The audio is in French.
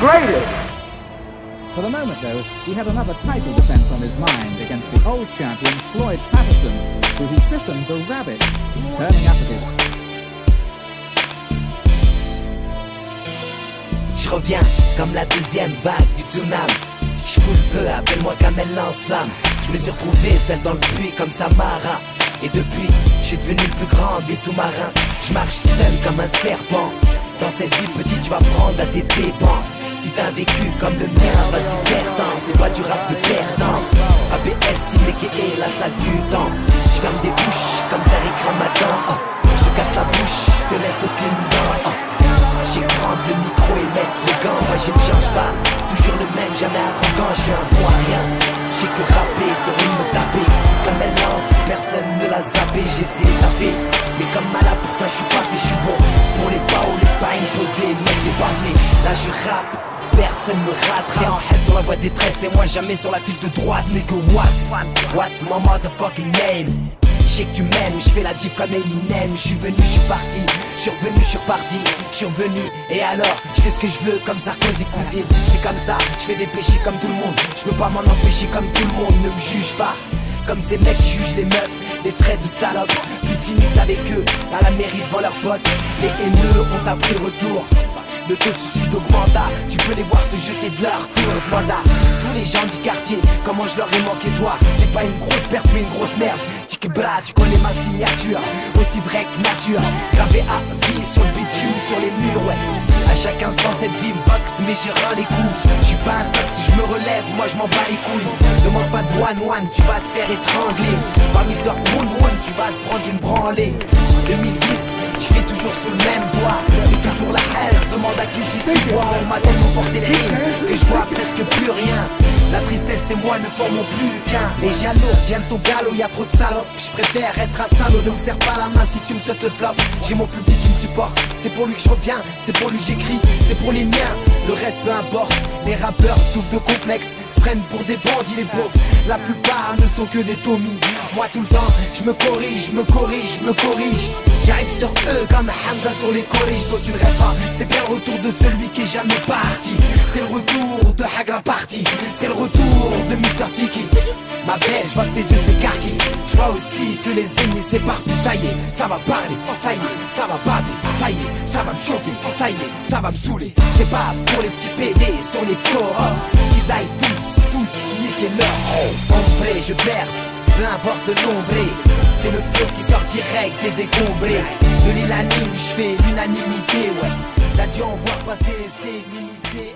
greatest. For the moment, though, he had another title defense on his mind against the old champion Floyd Patterson, who he christened the Rabbit, turning up at his Je reviens comme la deuxième vague du tsunami. Je fous le feu, appelle-moi Kamel lance-flamme. Je me suis retrouvé celle dans le puits comme Samara. Et depuis, je suis devenu le plus grand des sous-marins. Je marche seul comme un serpent. Dans cette vie petite, tu vas prendre à tes dépens. Si t'as vécu comme le mien, vas-y certain, c'est pas du rap de perdant. ABS, Team est la salle du temps. Je ferme des bouches comme Tariq Ramadan. Oh. Je te casse la bouche, je te laisse aucune dent. Oh. J'ai prendre le micro et mettre le gant Moi je ne change pas, toujours le même, jamais arrogant Je suis un à rien, j'ai que rapper Sur une me taper, comme elle lance Personne ne l'a zappé, j'ai essayé de Mais comme malade pour ça je suis pas fait, je suis bon Pour les pas spines posés, mettre des Là je rappe personne me rattrape. En sur la voie détresse et moi jamais sur la file de droite Mais que what? What my motherfucking name? Sais que tu m'aimes, je fais la diff comme Eminem. Je suis venu, je parti, je revenu, je suis reparti Je revenu, et alors Je ce que je veux comme Sarkozy cousine. C'est comme ça, je fais des péchés comme tout le monde. Je peux pas m'en empêcher comme tout le monde Ne me juge pas comme ces mecs jugent les meufs, des traits de salope, puis finissent avec eux à la mairie devant leurs potes. Les haineux ont appris le retour le taux de suicide augmenta. Tu peux les voir se jeter de leur tour de. Tous les gens du quartier, comment je leur ai manqué toi? T'es pas une grosse perte mais une grosse merde. Tic bras, tu connais ma signature, aussi vrai que nature. Gravé à vie sur le bitume, sur les murs, ouais. À chaque instant cette vie me boxe, mais j'ai rien les coups. Je suis pas un tox, je me relève, moi je m'en bats les couilles. Demande pas de one one, tu vas te faire étrangler. Pas Mister Moon Moon, tu vas te prendre une branlée. 2010 je toujours sous le même doigt C'est toujours la haine, demande à qui j'y suis moi On m'a tellement porté le rimes Que je vois presque plus rien et moi ne formons plus qu'un. Les jaloux viennent au galop, y a trop de salopes. Je préfère être un salaud, ne me serre pas la main si tu me sautes le flop. J'ai mon public qui me supporte, c'est pour lui que je reviens C'est pour lui que j'écris, c'est pour les miens. Le reste peu importe, les rappeurs souffrent de complexes prennent pour des bandits les pauvres. La plupart ne sont que des Tommy Moi tout le temps, je me corrige, je me corrige, je me corrige. J'arrive sur eux comme Hamza sur les corriges. Toi tu ne rêves pas, c'est bien le retour de celui qui est jamais parti. C'est le retour de Hagra Party. C'est le retour de Mr. Tiki. Ma belle, je vois que tes yeux s'écarquillent Je vois aussi que les ennemis s'éparpillent Ça y est, ça va parler, ça y est, ça va baver Ça y est, ça va me chauffer, ça y est, ça va me saouler. C'est pas pour les petits PD sur les forums Qu'ils aillent tous, tous niquer leur Ombre, je berce, peu importe le C'est le feu qui sort direct et décombré De l'île je fais l'unanimité, ouais. T'as dû en voir passer, c'est limité